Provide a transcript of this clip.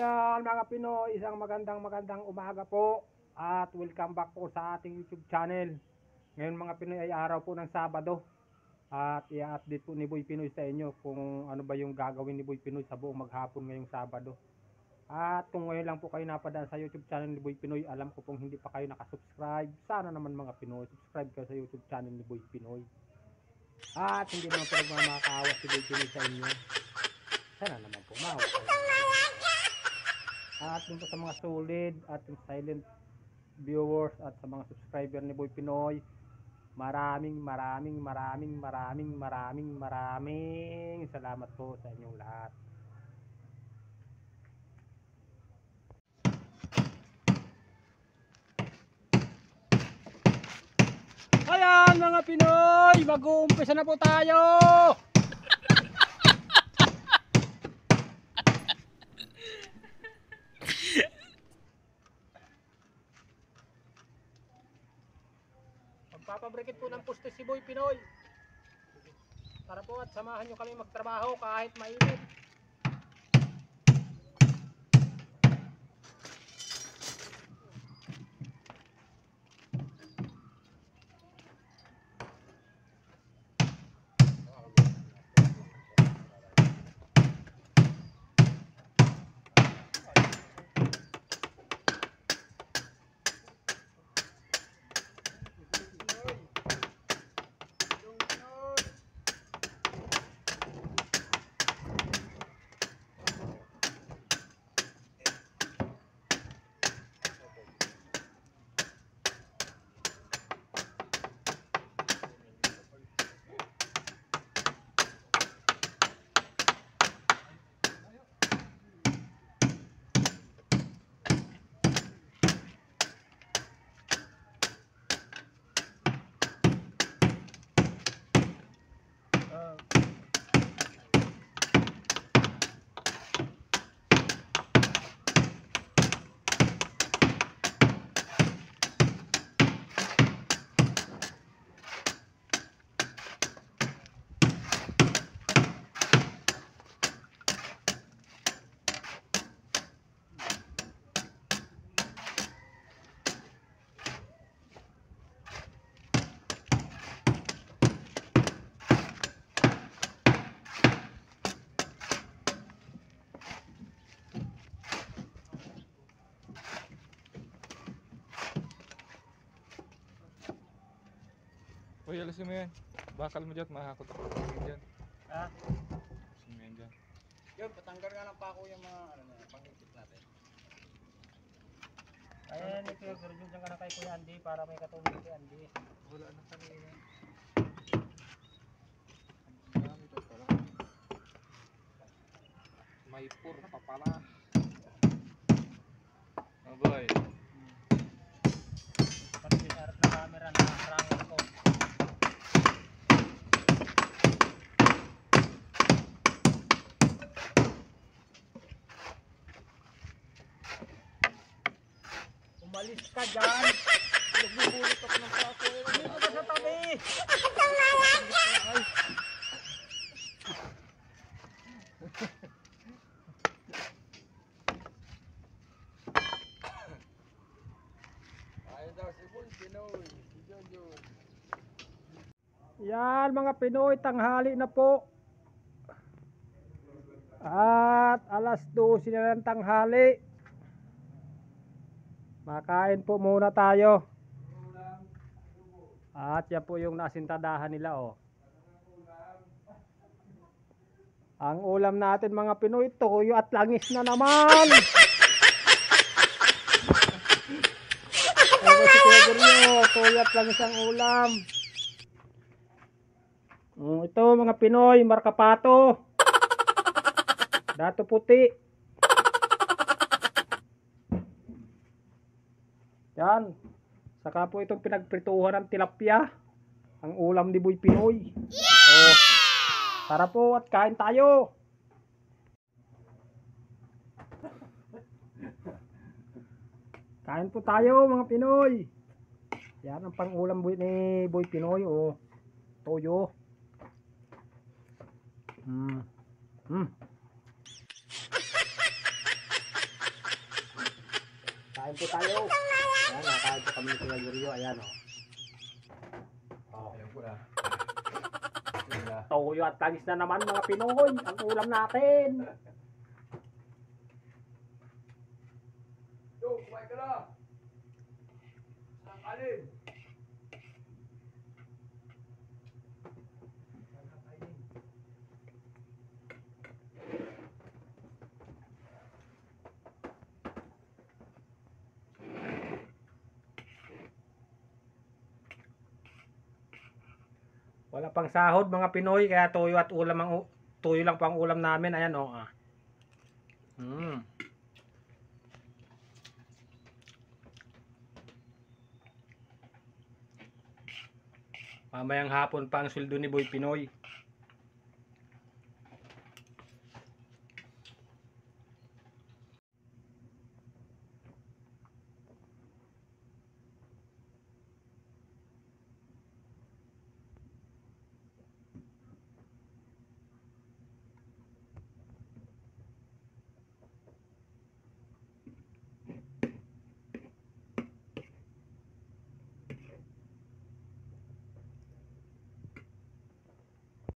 Ayan mga Pinoy, isang magandang magandang umaga po at welcome back po sa ating YouTube channel. Ngayon mga Pinoy ay araw po ng Sabado at i-update po ni Boy Pinoy sa inyo kung ano ba yung gagawin ni Boy Pinoy sa buong maghapon ngayong Sabado. At kung ngayon lang po kayo napadaan sa YouTube channel ni Boy Pinoy, alam ko pong hindi pa kayo nakasubscribe. Sana naman mga Pinoy, subscribe kayo sa YouTube channel ni Boy Pinoy. At hindi naman po nagmamakaawa si Boy Pinoy sa inyo. Sana naman po, maawa kayo. At dun sa mga solid at silent viewers at sa mga subscriber ni Boy Pinoy, maraming maraming maraming maraming maraming maraming salamat po sa inyong lahat. Ayan mga Pinoy, mag-uumpisa na po tayo! Magpapabrikit po ng puste si Boy Pinoy. Tara po at samahan nyo kami magtrabaho kahit mainit. Uy, alisin mo yan. Bakal mo dyan, mahakot ako. Alisin dyan. Ha? Alisin mo yan dyan. Yun, patanggal nga ng pako yung mga ano na, pangikit natin. Ayan, ito yung dyan ka na kay Kuya Andy para may katulong kay Andy. Wala na kanina. Gamit ito pala. May pur pa pala. Oh boy. Pati yung harap na camera na harangin ko. Umalis ka dyan! Nagbubulot ako ng pako. Dito ka sa tabi! Si Jojo. Yan mga Pinoy, tanghali na po. At alas 12 na ng tanghali. Makain po muna tayo. At yan po yung nasintadahan nila oh. Ang ulam natin mga Pinoy, toyo at langis na naman. Ito si Kuya Guryo, toyo at langis ang ulam. Mm, ito mga Pinoy, markapato. Dato puti. Yan. Saka po itong pinagprituhan ng tilapia. Ang ulam ni Boy Pinoy. Oh. Tara po at kain tayo. Kain po tayo mga Pinoy. Yan ang pang-ulam ni Boy Pinoy. Oh. Toyo. Hmm. Hmm. Kain po tayo. Nakain po kami ni Kuya Yurio. Ayan, oh. Oh. Ayan na. Ayan na. Toyo at tagis na naman mga Pinoy. Ang ulam natin. Yo, kumain ka na. Ang alin. Wala pang sahod mga Pinoy. Kaya toyo at ulam ang tuyo lang pang ulam namin. Ayan, oh. Ah. Mm. Mamayang hapon pa ang sweldo ni Boy Pinoy.